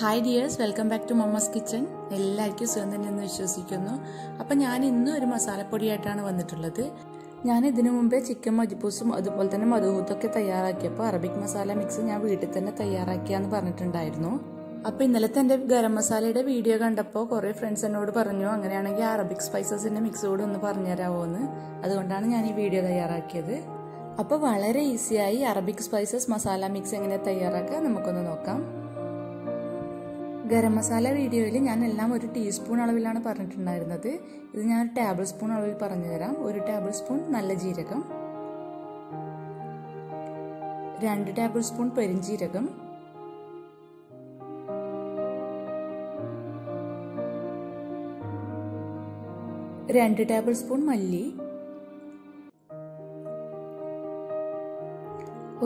Hi dears welcome back to mamma's kitchen എല്ലാവർക്കും സുഖം തന്നെയെന്ന് വിശ്വസിക്കുന്നു. അപ്പം ഞാൻ ഇന്നും ഒരു മസാലപ്പൊടിയായിട്ടാണ് വന്നിട്ടുള്ളത്. ഞാൻ ഇതിനു മുമ്പേ ചിക്കൻ മജിപ്പൂസും അതുപോലെ തന്നെ മധുഹൂത്തൊക്കെ തയ്യാറാക്കിയപ്പോൾ അറബിക് മസാല മിക്സ് ഞാൻ വീട്ടിൽ തന്നെ തയ്യാറാക്കിയാന്ന് പറഞ്ഞിട്ടുണ്ടായിരുന്നു. അപ്പോൾ ഇന്നലത്തെ എന്റെ ഗരം മസാലയുടെ വീഡിയോ കണ്ടപ്പോൾ കുറേ ഫ്രണ്ട്സ് എന്നോട് പറഞ്ഞു അങ്ങനെയാണെങ്കിൽ അറബിക് സ്പൈസസിന്റെ മിക്സ് കൂടെ ഒന്ന് പറഞ്ഞുതരാമോ എന്ന് അതുകൊണ്ടാണ് ഞാൻ ഈ വീഡിയോ തയ്യാറാക്കിയത്. അപ്പോൾ വളരെ ഈസിയായി അറബിക് സ്പൈസസ് മസാല മിക്സ് എങ്ങനെ തയ്യാറാക്കുക നമുക്കൊന്ന് നോക്കാം. ഗരം മസാല വീഡിയോയിൽ ഞാൻ എല്ലാം ഒരു ടീസ്പൂൺ അളവിലാണ് പറഞ്ഞിട്ടുണ്ടായിരുന്നത്. ഇത് ഞാൻ ഒരു ടേബിൾ സ്പൂൺ അളവിൽ പറഞ്ഞു തരാം ഒരു ടേബിൾ സ്പൂൺ നല്ല ജീരകം. രണ്ട് ടേബിൾ സ്പൂൺ പെരിഞ്ജീരകം രണ്ട് ടേബിൾ സ്പൂൺ മല്ലി.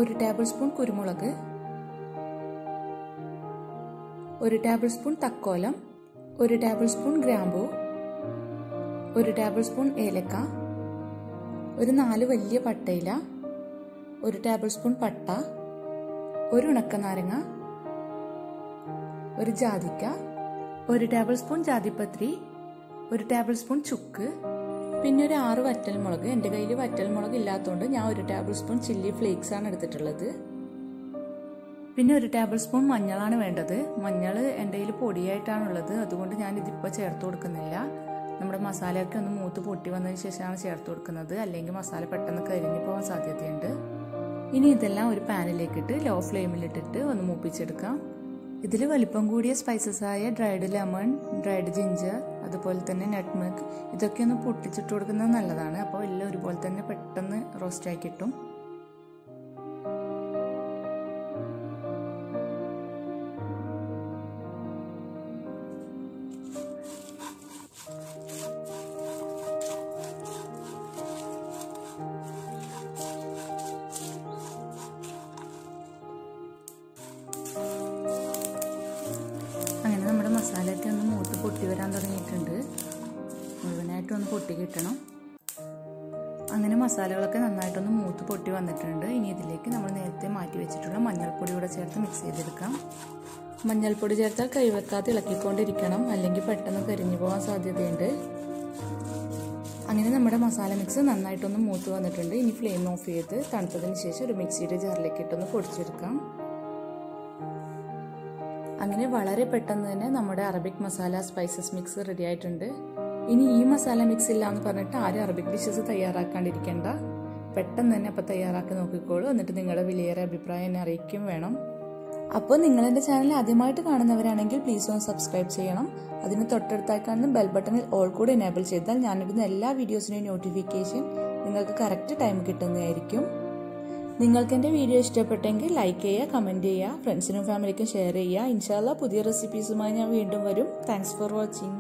ഒരു ടേബിൾ സ്പൂൺ കുരുമുളക്. ഒരു ടേബിൾ സ്പൂൺ തക്കോലം ഒരു ടേബിൾ സ്പൂൺ ഗ്രാമ്പു ഒരു ടേബിൾ സ്പൂൺ ഏലക്ക ഒരു നാല് വലിയ പട്ടയില ഒരു ടേബിൾ സ്പൂൺ പട്ട ഒരു ഉണക്കനാരങ്ങ ഒരു ജാതിക്ക ഒരു ടേബിൾ സ്പൂൺ ജാതിപത്രി ഒരു ടേബിൾ സ്പൂൺ ചുക്ക് പിന്നെ ഒരു ആറ് വറ്റൽമുളക്. എന്റെ കയ്യിൽ വറ്റൽമുളക് ഇല്ലാത്തതുകൊണ്ട് ഞാൻ ഒരു ടേബിൾ സ്പൂൺ ചില്ലി ഫ്ലേക്സ് ആണ് എടുത്തിട്ടുള്ളത്. പിന്നെ ഒരു ടേബിൾ സ്പൂൺ മഞ്ഞളാണ് വേണ്ടത്. മഞ്ഞൾ എന്റെ കയ്യിൽ പൊടിയായിട്ടാണുള്ളത്. അതുകൊണ്ട് ഞാൻ ഇതിപ്പോൾ ചേർത്ത് കൊടുക്കുന്നില്ല. നമ്മുടെ മസാലയൊക്കെ ഒന്ന് മൂത്ത് പൊട്ടി വന്നതിന് ശേഷമാണ് ചേർത്ത് കൊടുക്കുന്നത്. അല്ലെങ്കിൽ മസാല പെട്ടെന്ന് കരിഞ്ഞു പോകാൻ സാധ്യതയുണ്ട്. ഇനി ഇതെല്ലാം ഒരു പാനിലേക്കിട്ട് ലോ ഫ്ലെയിമിലിട്ടിട്ട് ഒന്ന് മൂപ്പിച്ചെടുക്കാം. ഇതിൽ വലിപ്പം കൂടിയ സ്പൈസസ് ആയ ഡ്രൈഡ് ലെമൺ ഡ്രൈഡ് ജിഞ്ചർ അതുപോലെ തന്നെ നട്ട്മിൽക്ക് ഇതൊക്കെ ഒന്ന് പൊട്ടിച്ചിട്ട് കൊടുക്കുന്നത് നല്ലതാണ്. അപ്പോൾ എല്ലാം ഒരുപോലെ തന്നെ പെട്ടെന്ന് റോസ്റ്റായി കിട്ടും. പൊട്ടി വരാൻ തുടങ്ങിയിട്ടുണ്ട്. മുഴുവനായിട്ടും ഒന്ന് പൊട്ടി കിട്ടണം. അങ്ങനെ മസാലകളൊക്കെ നന്നായിട്ടൊന്ന് മൂത്ത് പൊട്ടി വന്നിട്ടുണ്ട്. ഇനി ഇതിലേക്ക് നമ്മൾ നേരത്തെ മാറ്റി വെച്ചിട്ടുള്ള മഞ്ഞൾപ്പൊടി കൂടെ ചേർത്ത് മിക്സ് ചെയ്തെടുക്കാം. മഞ്ഞൾപ്പൊടി ചേർത്താൽ കൈവെക്കാതെ ഇളക്കിക്കൊണ്ടിരിക്കണം. അല്ലെങ്കിൽ പെട്ടെന്ന് കരിഞ്ഞു പോകാൻ സാധ്യതയുണ്ട്. അങ്ങനെ നമ്മുടെ മസാല മിക്സ് നന്നായിട്ടൊന്ന് മൂത്ത് വന്നിട്ടുണ്ട്. ഇനി ഫ്ലെയിം ഓഫ് ചെയ്ത് തണുത്തതിന് ശേഷം ഒരു മിക്സിയുടെ ജാറിലേക്ക് ഇട്ടൊന്ന് പൊടിച്ചെടുക്കാം. അങ്ങനെ വളരെ പെട്ടെന്ന് തന്നെ നമ്മുടെ Arabic masala spices mix ready ആയിട്ടുണ്ട്. ഇനി ഈ മസാല മിക്സ് ഇല്ല എന്ന് പറഞ്ഞിട്ട് ആരും അറബിക് ഡിഷസ് തയ്യാറാക്കാണ്ടിരിക്കേണ്ട. പെട്ടെന്ന് തന്നെ അപ്പോൾ തയ്യാറാക്കി നോക്കിക്കോളൂ. എന്നിട്ട് നിങ്ങളുടെ വിലയേറെ അഭിപ്രായം എന്നെ അറിയിക്കും വേണം. അപ്പോൾ നിങ്ങളെന്റെ ചാനൽ ആദ്യമായിട്ട് കാണുന്നവരാണെങ്കിൽ പ്ലീസ് ഒന്ന് സബ്സ്ക്രൈബ് ചെയ്യണം. അതിന് തൊട്ടടുത്തായി കാണുന്ന ബെൽ ബട്ടണിൽ ഓൾ കൂടെ എനേബിൾ ചെയ്താൽ ഞാനിടുന്ന എല്ലാ വീഡിയോസിന്റെയും നോട്ടിഫിക്കേഷൻ നിങ്ങൾക്ക് കറക്റ്റ് ടൈം കിട്ടുന്നതായിരിക്കും. നിങ്ങൾക്ക് എന്റെ വീഡിയോ ഇഷ്ടപ്പെട്ടെങ്കിൽ ലൈക്ക് ചെയ്യുക കമന്റ് ചെയ്യുക ഫ്രണ്ട്സിനും ഫാമിലിക്കും ഷെയർ ചെയ്യുക. ഇൻഷാല്ല പുതിയ റെസിപ്പീസുമായി ഞാൻ വീണ്ടും വരും. Thanks for watching